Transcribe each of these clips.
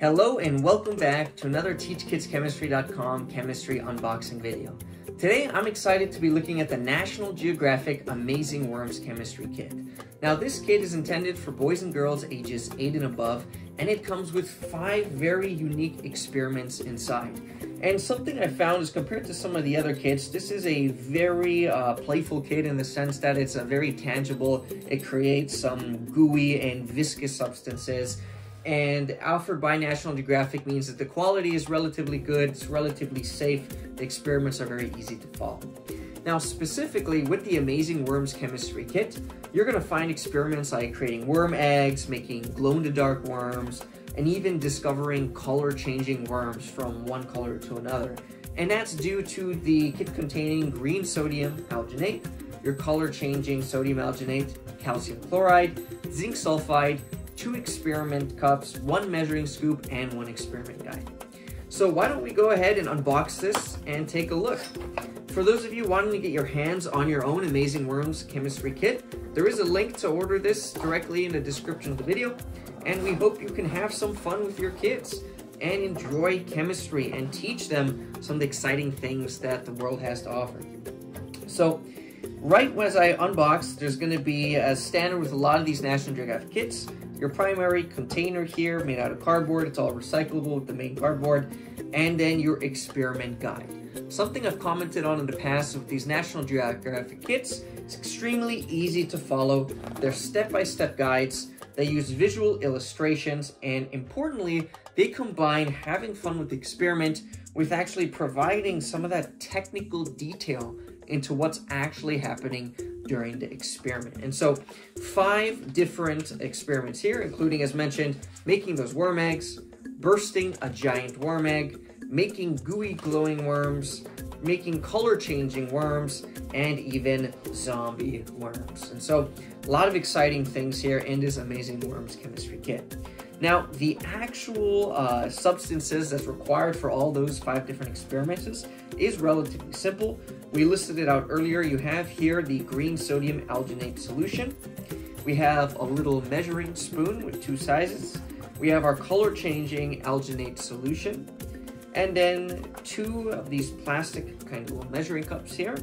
Hello and welcome back to another TeachKidsChemistry.com chemistry unboxing video. Today I'm excited to be looking at the National Geographic Amazing Worms Chemistry Kit. Now this kit is intended for boys and girls ages 8 and above and it comes with 5 very unique experiments inside. And something I found is compared to some of the other kits, this is a very uh, playful kit in the sense that it's a very tangible, it creates some gooey and viscous substances and offered by National Geographic means that the quality is relatively good, it's relatively safe, the experiments are very easy to follow. Now, specifically with the Amazing Worms Chemistry Kit, you're going to find experiments like creating worm eggs, making glow-in-the-dark worms, and even discovering color-changing worms from one color to another. And that's due to the kit containing green sodium alginate, your color-changing sodium alginate, calcium chloride, zinc sulfide, two experiment cups, one measuring scoop, and one experiment guide. So why don't we go ahead and unbox this and take a look. For those of you wanting to get your hands on your own Amazing Worms chemistry kit, there is a link to order this directly in the description of the video, and we hope you can have some fun with your kids and enjoy chemistry and teach them some of the exciting things that the world has to offer. So, right as I unbox, there's going to be a standard with a lot of these National Geographic kits your primary container here made out of cardboard. It's all recyclable with the main cardboard. And then your experiment guide. Something I've commented on in the past with these National Geographic kits, it's extremely easy to follow. They're step-by-step -step guides. They use visual illustrations and importantly, they combine having fun with the experiment with actually providing some of that technical detail into what's actually happening during the experiment. And so five different experiments here, including as mentioned, making those worm eggs, bursting a giant worm egg, making gooey glowing worms, making color changing worms, and even zombie worms. And so a lot of exciting things here in this amazing worms chemistry kit. Now, the actual uh, substances that's required for all those five different experiments is relatively simple. We listed it out earlier. You have here the green sodium alginate solution. We have a little measuring spoon with two sizes. We have our color changing alginate solution. And then two of these plastic kind of little measuring cups here.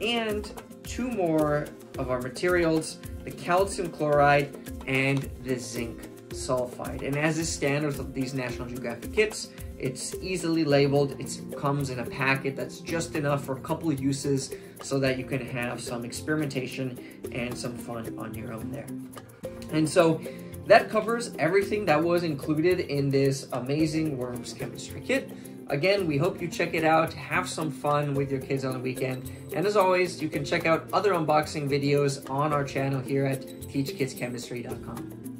And two more of our materials, the calcium chloride and the zinc sulfide. And as is standard with these National Geographic kits, it's easily labeled. It comes in a packet that's just enough for a couple of uses so that you can have some experimentation and some fun on your own there. And so that covers everything that was included in this amazing Worms Chemistry Kit. Again, we hope you check it out, have some fun with your kids on the weekend. And as always, you can check out other unboxing videos on our channel here at teachkidschemistry.com.